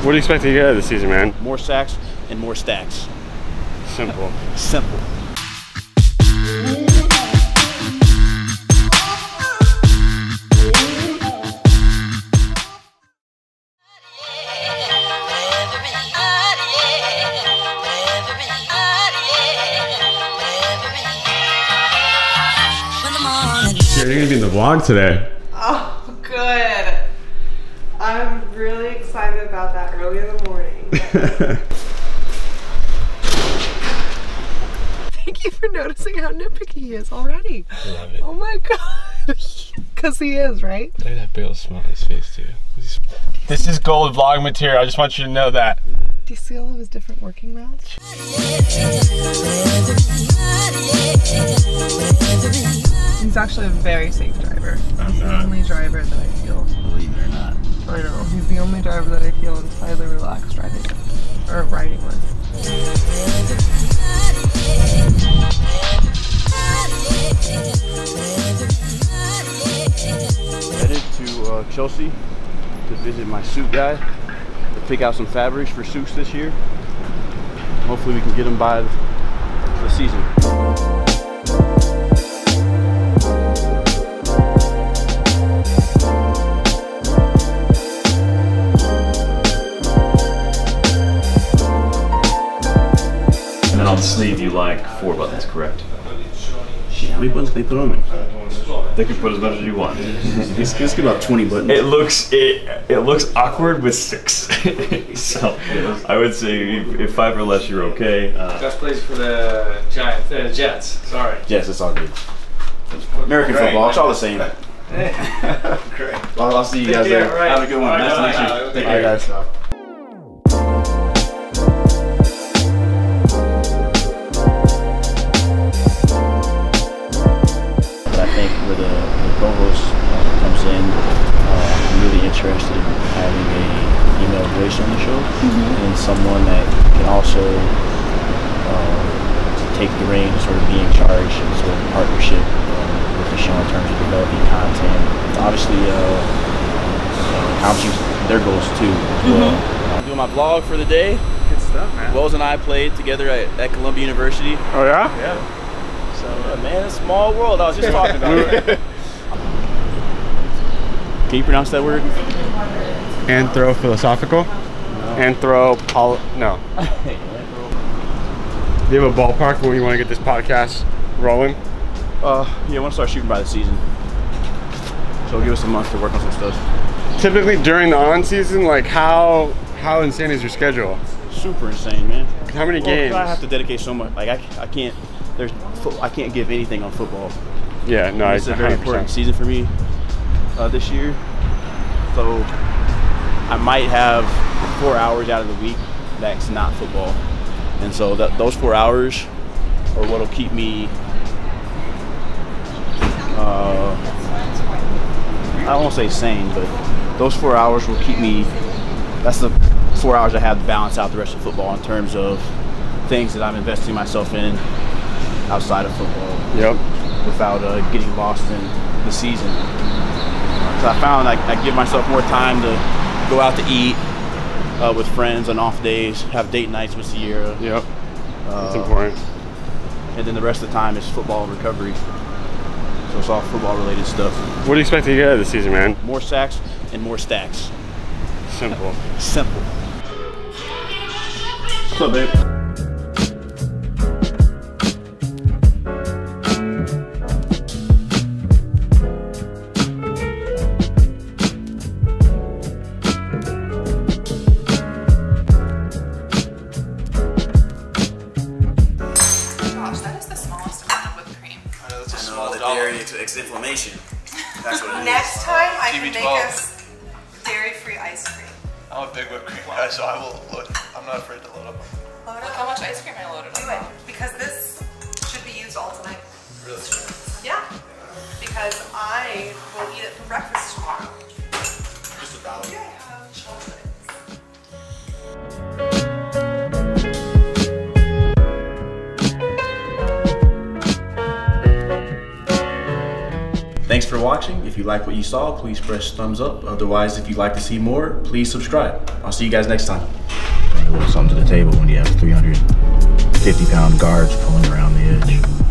What do you expect to get out of the season, man? More sacks and more stacks. Simple. Simple. You're gonna be in the vlog today. Oh, good. I'm really excited about that early in the morning. Thank you for noticing how nitpicky he is already. I love it. Oh my god. Because he is, right? Look at that big old smile on his face, too. This is gold vlog material. I just want you to know that. Do you see all of his different working mouths? He's actually a very safe driver. He's the only driver that I feel. Believe it or not. Only driver that I feel entirely relaxed with. Or riding with. Headed to uh, Chelsea to visit my suit guy to pick out some fabrics for suits this year. Hopefully we can get them by the season. Like four buttons, correct? Shit, how many buttons can they put on me? They can put as much as you want. Let's, let's about 20 buttons. It looks it it looks awkward with six. so I would say if, if five or less, you're okay. Uh, Best place for the Giants, uh, Jets. Sorry. Yes, it's all good. American Great. football, it's all the same. Great. Well, I'll see you Take guys care, later. right. Have a good one. All right, nice to meet you. all Take right. care, guys. Voice on the show and someone that can also uh, take the reins, sort of be in charge, and sort of partnership uh, with the show in terms of developing content. Obviously, uh, uh, accomplishing their goals too. as well. I'm doing my vlog for the day. Good stuff, man. Wells and I played together at, at Columbia University. Oh yeah? Yeah. So, yeah, man, it's a small world. I was just talking about it. Can you pronounce that word? Anthro-philosophical? Anthro-pol... No. Do you have a ballpark when you want to get this podcast rolling? Uh, yeah, I want to start shooting by the season. So give us a month to work on some stuff. Typically during the on season, like how how insane is your schedule? Super insane, man. How many Well, games? I have to dedicate so much. Like I, I can't. There's, I can't give anything on football. Yeah, no, it's a very 100%. important season for me uh, this year. So I might have four hours out of the week that's not football, and so that those four hours are what'll keep me. Uh, I to say sane, but those four hours will keep me. That's the four hours I have to balance out the rest of football in terms of things that I'm investing myself in outside of football Yep. without uh, getting lost in the season. So I found I, I give myself more time to go out to eat uh, with friends on off days, have date nights with Sierra, Yep. That's uh, important. and then the rest of the time is football recovery. So it's all football related stuff. What do you expect to get out of the season, man? More sacks and more stacks. Simple. Simple. What's up, babe? It's inflammation. That's what Next time I can GB12. make us dairy-free ice cream. I'm a big whipped cream guy, so I will load. I'm not afraid to load up. Look how much ice cream I loaded Do it, because this should be used all tonight. Really? Yeah, because I will eat it for breakfast watching. If you like what you saw, please press thumbs up. Otherwise, if you'd like to see more, please subscribe. I'll see you guys next time. A little something to the table when you have 350 pound guards pulling around the edge.